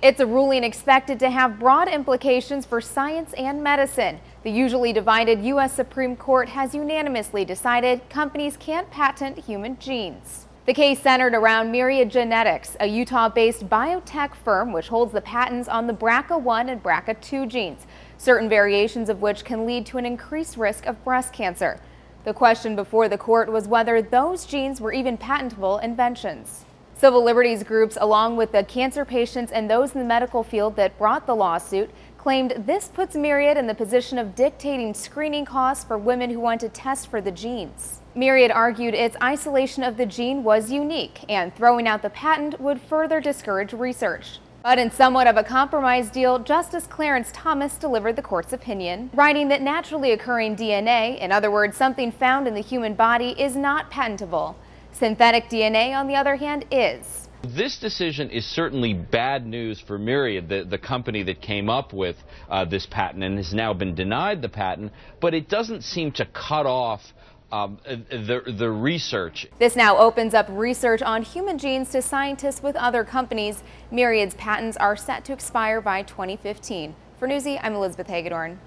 It's a ruling expected to have broad implications for science and medicine. The usually divided U.S. Supreme Court has unanimously decided companies can't patent human genes. The case centered around Myriad Genetics, a Utah-based biotech firm which holds the patents on the BRCA1 and BRCA2 genes, certain variations of which can lead to an increased risk of breast cancer. The question before the court was whether those genes were even patentable inventions. Civil liberties groups, along with the cancer patients and those in the medical field that brought the lawsuit, claimed this puts Myriad in the position of dictating screening costs for women who want to test for the genes. Myriad argued its isolation of the gene was unique, and throwing out the patent would further discourage research. But in somewhat of a compromise deal, Justice Clarence Thomas delivered the court's opinion, writing that naturally occurring DNA, in other words, something found in the human body, is not patentable. Synthetic DNA, on the other hand, is. This decision is certainly bad news for Myriad, the, the company that came up with uh, this patent and has now been denied the patent, but it doesn't seem to cut off um, the, the research. This now opens up research on human genes to scientists with other companies. Myriad's patents are set to expire by 2015. For Newsy, I'm Elizabeth Hagedorn.